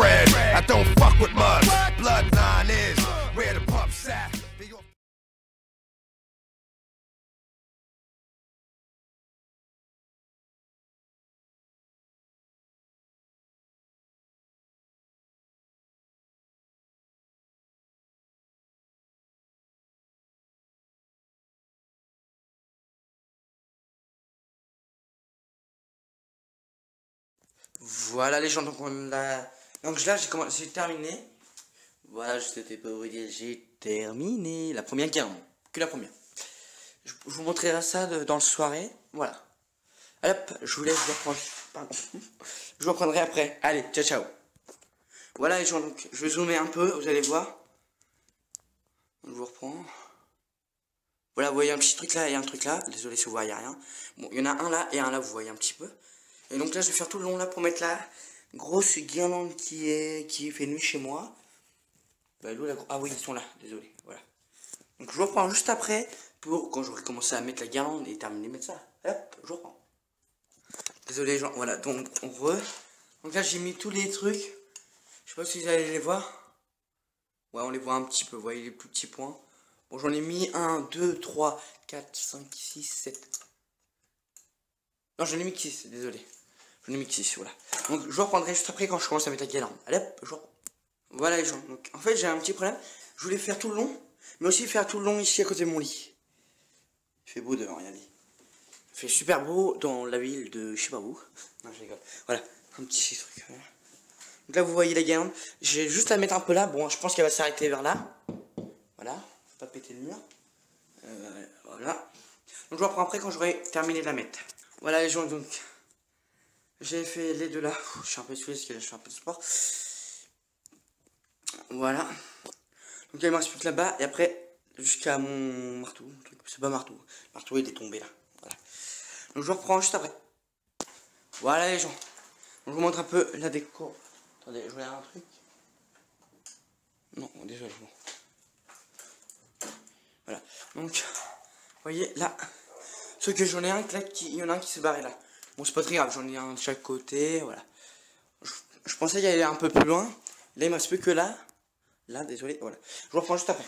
spread. I don't fuck with mugs. Bloodline is where the pups at. Voilà les gens, donc on a... Donc là j'ai terminé. Voilà, je t'étais pas vous dire, j'ai terminé. La première guerre, que la première. Je, vous montrerai ça dans le soirée. Voilà. Allez, hop, je vous laisse, je vous. Pardon. Je vous reprendrai après. Allez, ciao ciao. Voilà les gens, donc je vais zoomer un peu, vous allez voir. Je vous reprends. Voilà, vous voyez un petit truc là et un truc là. Désolé si vous voyez rien. Bon, il y en a un là et un là, vous voyez un petit peu. Et donc là, je vais faire tout le long là pour mettre la grosse guirlande qui est qui fait nuit chez moi. Bah, la Ah oui, ils sont là, désolé. Voilà. Donc je reprends juste après pour quand j'aurai commencé à mettre la guirlande et terminer de mettre ça. Hop, je reprends. Désolé, gens. Voilà, donc on re. Donc là, j'ai mis tous les trucs. Je sais pas si vous allez les voir. Ouais, on les voit un petit peu. Vous voyez les plus petits points. Bon, j'en ai mis 1, 2, 3, 4, 5, 6, 7. Non, j'en ai mis que 6, désolé. J'en ai mis que 6, voilà. Donc, je vous reprendrai juste après quand je commence à mettre la guirlande. Allez hop, je reprends. Voilà les gens. Donc, en fait, j'ai un petit problème. Je voulais faire tout le long, mais aussi faire tout le long ici à côté de mon lit. Il fait beau dehors, regardez. Il fait super beau dans la ville de je sais pas où. Non, je rigole. Voilà, un petit truc. Donc là, vous voyez la guirlande. J'ai juste à mettre un peu là. Bon, je pense qu'elle va s'arrêter vers là. Voilà, faut pas péter le mur. Euh, voilà. Donc je reprends après quand j'aurai terminé de la mettre. Voilà les gens, donc j'ai fait les deux là. Je suis un peu saoulé parce que je fais un peu de sport. Voilà. Donc il me reste plus que là-bas et après jusqu'à mon marteau. C'est pas marteau. Marteau il est tombé là. Voilà. Donc je reprends juste après. Voilà les gens. Donc, je vous montre un peu la déco. Attendez, je regarde un truc. Non, désolé. Bon. Voilà. Donc, vous voyez là, ce que j'en ai un qui, il y en a un qui s'est barré là. Bon, c'est pas très grave, j'en ai un de chaque côté, voilà. Je, pensais y aller un peu plus loin. Là, il me reste que là. Là, désolé, voilà. Je vous reprends juste après.